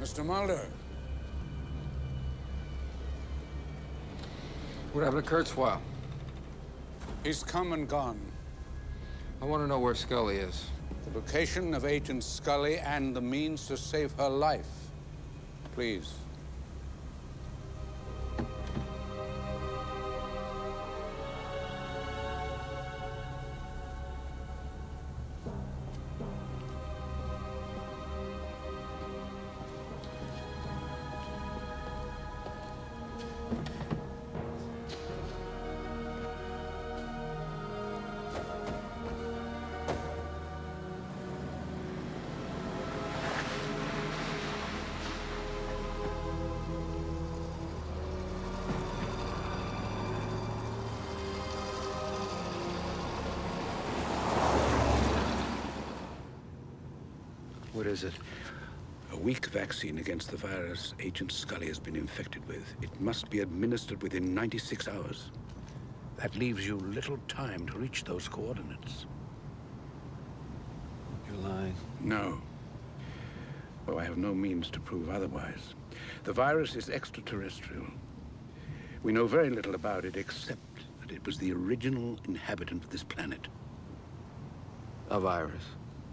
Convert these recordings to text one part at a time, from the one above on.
Mr. Mulder. What happened to Kurtzweil? He's come and gone. I want to know where Scully is. The location of Agent Scully and the means to save her life. Please. What is it? A weak vaccine against the virus Agent Scully has been infected with. It must be administered within 96 hours. That leaves you little time to reach those coordinates. You're lying. No. Though I have no means to prove otherwise. The virus is extraterrestrial. We know very little about it except that it was the original inhabitant of this planet. A virus.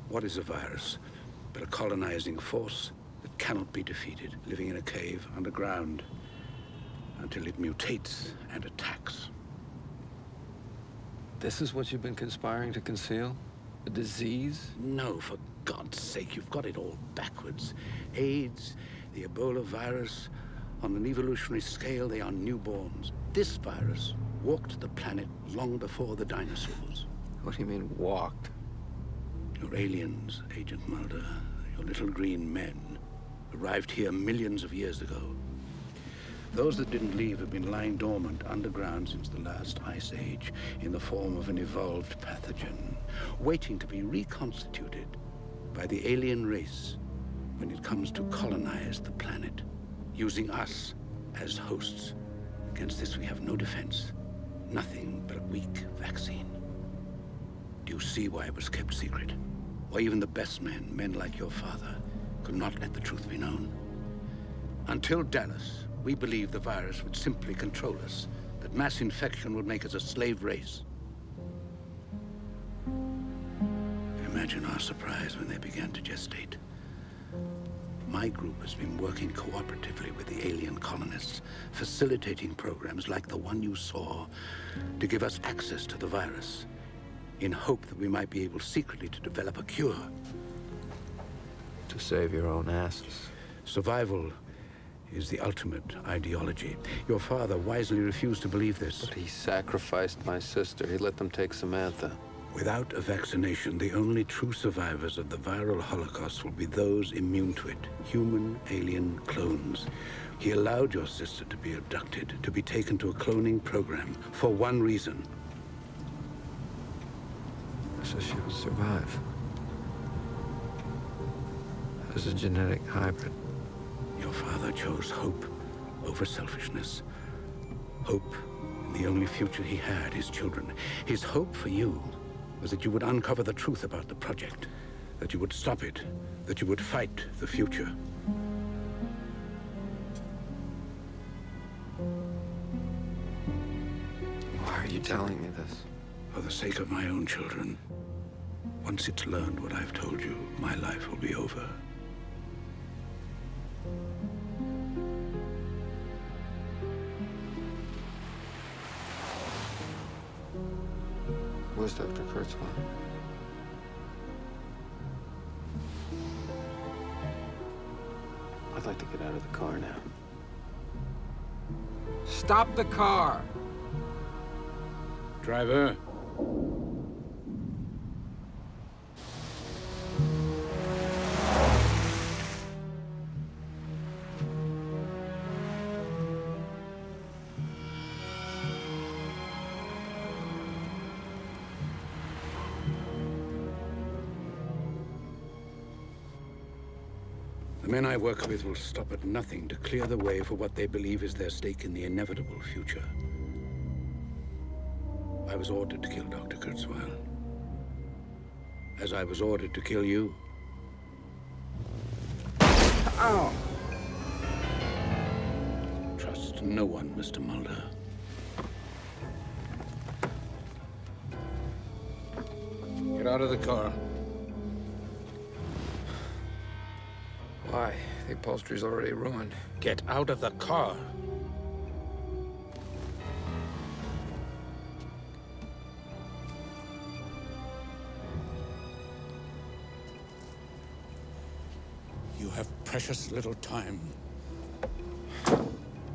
What is a virus? But a colonizing force that cannot be defeated, living in a cave underground until it mutates and attacks. This is what you've been conspiring to conceal? A disease? No, for God's sake, you've got it all backwards. AIDS, the Ebola virus, on an evolutionary scale, they are newborns. This virus walked the planet long before the dinosaurs. What do you mean, walked? Your aliens, Agent Mulder, your little green men, arrived here millions of years ago. Those that didn't leave have been lying dormant underground since the last ice age in the form of an evolved pathogen, waiting to be reconstituted by the alien race when it comes to colonize the planet, using us as hosts. Against this, we have no defense, nothing but a weak vaccine. Do you see why it was kept secret? Why even the best men, men like your father, could not let the truth be known? Until Dallas, we believed the virus would simply control us, that mass infection would make us a slave race. Imagine our surprise when they began to gestate. My group has been working cooperatively with the alien colonists, facilitating programs like the one you saw to give us access to the virus, in hope that we might be able secretly to develop a cure. To save your own asses. Survival is the ultimate ideology. Your father wisely refused to believe this. But he sacrificed my sister. He let them take Samantha. Without a vaccination, the only true survivors of the viral holocaust will be those immune to it, human alien clones. He allowed your sister to be abducted, to be taken to a cloning program, for one reason. So she would survive. As a genetic hybrid. Your father chose hope over selfishness. Hope in the only future he had, his children. His hope for you was that you would uncover the truth about the project, that you would stop it, that you would fight the future. Why are you telling me this? For the sake of my own children. Once it's learned what I've told you, my life will be over. Where's Dr. Kurtzweil? I'd like to get out of the car now. Stop the car! Driver. The men I work with will stop at nothing to clear the way for what they believe is their stake in the inevitable future. I was ordered to kill Dr. Kurtzweil. As I was ordered to kill you. Ow! trust no one, Mr. Mulder. Get out of the car. Why? The upholstery's already ruined. Get out of the car. You have precious little time.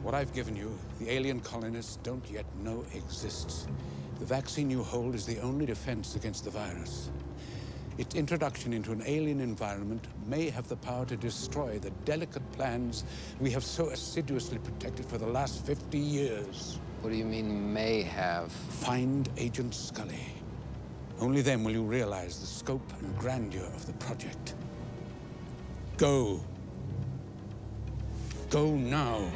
What I've given you, the alien colonists don't yet know exists. The vaccine you hold is the only defense against the virus. Its introduction into an alien environment may have the power to destroy the delicate plans we have so assiduously protected for the last 50 years. What do you mean, may have? Find Agent Scully. Only then will you realize the scope and grandeur of the project. Go. Go now.